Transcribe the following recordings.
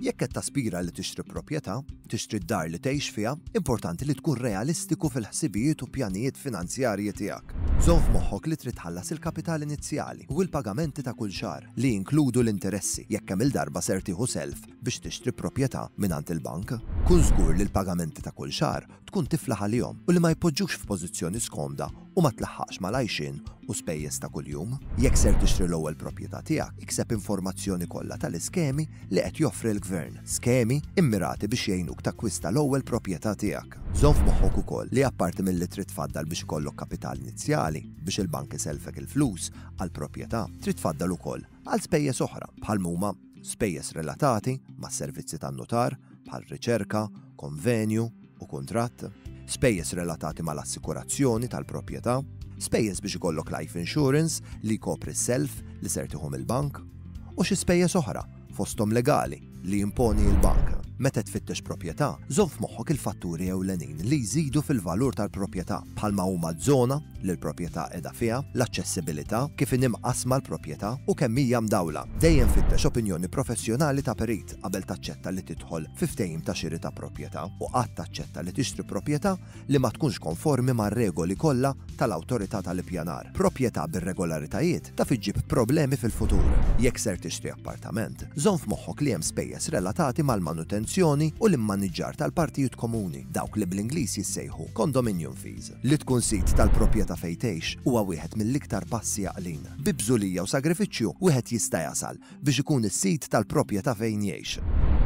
Jekk qed taspira li tixtri proprjetà, tixtri d-dar li tgħix fiha, importanti li tkun realistiku fil-ħsibijiet u pjanijiet finanzjarji tiegħek. Żomm f'moħħok li trid tħallas il-kapital inizjali u l-pagamenti ta' kull xahar li jinkludu l-interessi jekk kemm il-darba ser tieħu self biex tixtri proprjetà mingħand il-bank. Kun żgur li l-pagamenti ta' kull xahar tkun tiflaħ għalihom u li ma jpoġġukx f'pożizzjoni skomda u ma tlaħħaqx mal-għajxien u spejjeż ta' kuljum. Jekk ser tixtri l-ewwel proprjetà tiegħek, ikseb informazzjoni kollha tal-iskemi li qed joffri l-Gvern, skemi mmirati biex jgħinuk takkwista l-ewwel proprjetà tiegħek. Żomm f'moħħok ukoll li apparti milli trid tfaddal biex ikollok kapital inizjali, biex il-bank isellfek il-flus għall-proprjetà, trid tfaddal ukoll għal spejjeż oħra bħal mhuma spejjeż relatati mas-servizzi tan-nutar bħal riċerka, konvenju u kuntratt, spejjeż relatati mal-assikurazzjoni tal-proprjetà, spejjeż biex ikollok life insurance li jkopri s-self li ser tieħu mill-bank, u xi spejjeż oħra, fosthom legali, li jimponi l-bank. Meta tfittex proprjetà, żomm f'moħħok il-fatturi ewlenin li jżidu fil-valur tal-proprjetà, bħalma huma ż-żona li l-proprjetà qiegħda fiha, l-aċċessibilità, kif inhi mqassma l-proprjetà, u kemm hija mdawla. Dejjem fittex opinjoni professjonali ta' perit qabel taċċetta li tidħol fi ftehim ta' xiri ta' proprjetà, u qatt taċċetta li tixtri proprjetà li ma tkunx konformi mar-regoli kollha tal-Awtorità tal-Ippjanar. Proprjetà b'irregolaritajiet taf iġġib problemi fil-futur. Jekk ser tixtri appartament, żomm f'moħħok li hemm spejjeż relatati mal-manutenzjoni u l-immaniġġar tal-partijiet komuni, dawk li bl-Ingliż jissejħu condominium fees. Li tkun sid tal-proprjetà fejn tgħix huwa wieħed mill-iktar passi għaqlin. Bi bżulija u sagrifiċċju wieħed jista' jasal biex ikun is-sid tal-proprjetà fejn jgħix.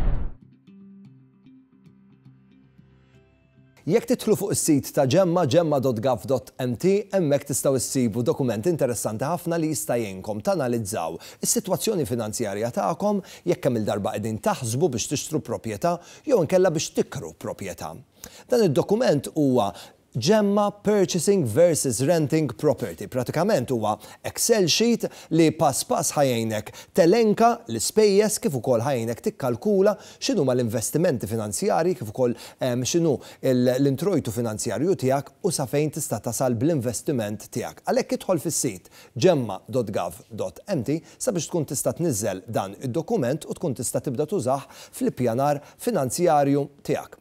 Jekk tidħlu fuq is-sit ta' Gemma, gemma.gov.mt, hemmhekk tistgħu issibu dokument interessanti ħafna li jista' jgħinkom tanalizzaw is-sitwazzjoni finanzjarja tagħkom jekk kemm-il darba qegħdin taħsbu biex tixtru proprjetà jew inkella biex tikkru proprjetà. Dan id-dokument huwa Gemma Purchasing versus Renting Property. Pratikament huwa Excel sheet li pass pass ħa jgħinek telenka l-ispejjeż kif ukoll ħa jgħinek tikkalkula X'inhuma l-investimenti finanzjarji kif ukoll x'inhu l-introjtu finanzjarju tiegħek u sa fejn tista' tasal bl-investiment tiegħek. Għalhekk idħol fis-sit gemma.gov.mt sabiex tkun tista' tniżżel dan id-dokument u tkun tista' tibda tużah fl-ippjanar finanzjarju tiegħek.